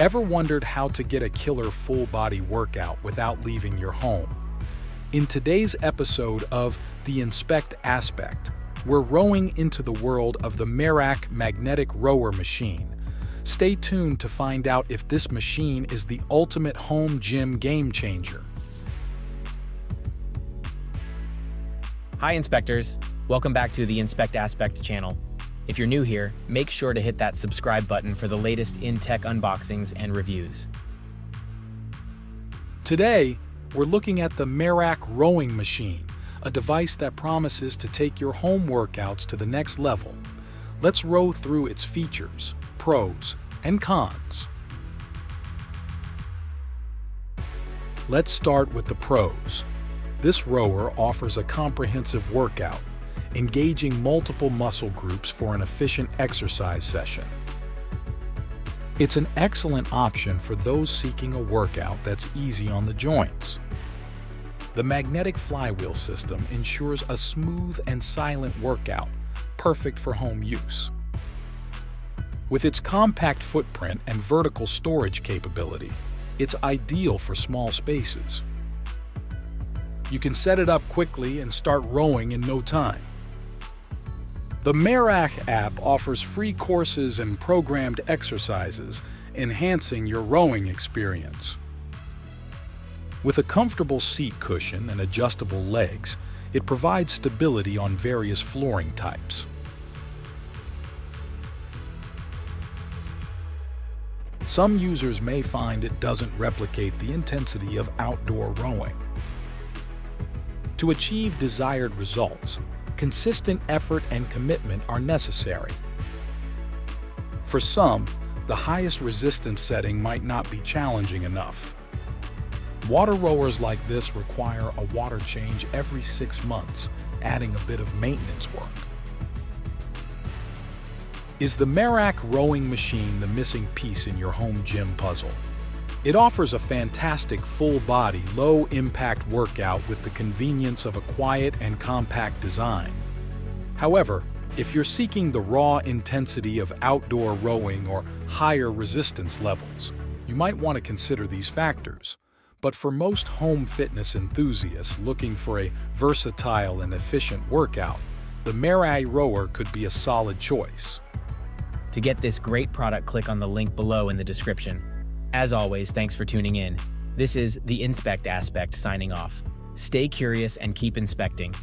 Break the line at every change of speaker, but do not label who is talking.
Ever wondered how to get a killer full-body workout without leaving your home? In today's episode of The Inspect Aspect, we're rowing into the world of the MERACH Magnetic Rower Machine. Stay tuned to find out if this machine is the ultimate home gym game changer.
Hi, inspectors. Welcome back to the Inspect Aspect channel. If you're new here, make sure to hit that subscribe button for the latest in-tech unboxings and reviews.
Today, we're looking at the MERACH Rowing Machine, a device that promises to take your home workouts to the next level. Let's row through its features, pros, and cons. Let's start with the pros. This rower offers a comprehensive workout engaging multiple muscle groups for an efficient exercise session. It's an excellent option for those seeking a workout that's easy on the joints. The magnetic flywheel system ensures a smooth and silent workout, perfect for home use. With its compact footprint and vertical storage capability, it's ideal for small spaces. You can set it up quickly and start rowing in no time. The MERACH app offers free courses and programmed exercises, enhancing your rowing experience. With a comfortable seat cushion and adjustable legs, it provides stability on various flooring types. Some users may find it doesn't replicate the intensity of outdoor rowing. To achieve desired results, consistent effort and commitment are necessary. For some, the highest resistance setting might not be challenging enough. Water rowers like this require a water change every six months, adding a bit of maintenance work. Is the MERACH rowing machine the missing piece in your home gym puzzle? It offers a fantastic full-body, low-impact workout with the convenience of a quiet and compact design. However, if you're seeking the raw intensity of outdoor rowing or higher resistance levels, you might want to consider these factors. But for most home fitness enthusiasts looking for a versatile and efficient workout, the MERACH rower could be a solid choice.
To get this great product, click on the link below in the description. As always, thanks for tuning in. This is the Inspect Aspect signing off. Stay curious and keep inspecting.